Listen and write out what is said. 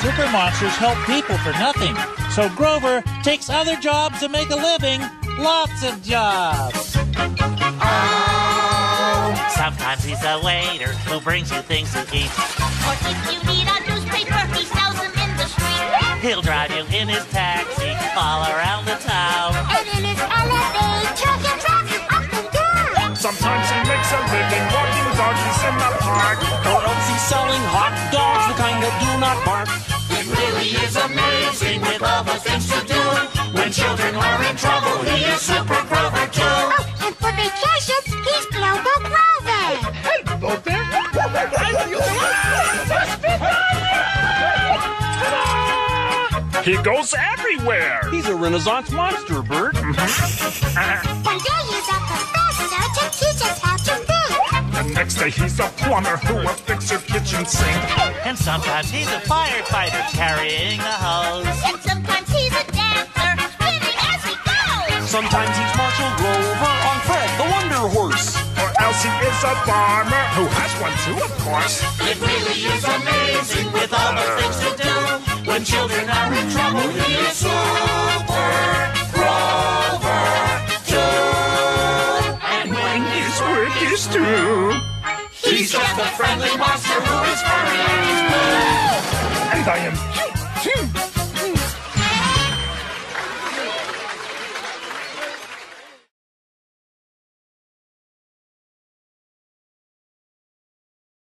super monsters help people for nothing. So Grover takes other jobs to make a living. Lots of jobs. Oh. Sometimes he's a waiter who brings you things to eat. Or if you need a newspaper, he sells them in the street. He'll drive you in his taxi all around the town. And in his elevator, he'll drive you up and down. Sometimes he makes a living walking doggies in the park. Or else he's selling not bark. It really is amazing with all the things to do. When children are in trouble, he is Super Grover too. Oh, and for vacations, he's Global Grover. Hello there. He goes everywhere. He's a Renaissance monster, Bert. Mm-hmm. One day next day he's a plumber who will fix your kitchen sink. And sometimes he's a firefighter carrying a hose. And sometimes he's a dancer, spinning as he goes. Sometimes he's Marshal Grover on Fred the Wonder Horse. Or else he is a farmer who has one too, of course. It really is amazing with all the things to do. When children are in trouble, he is Super Grover too. And when His work is true. He's just a friendly monster who is furry and he's blue. And I am.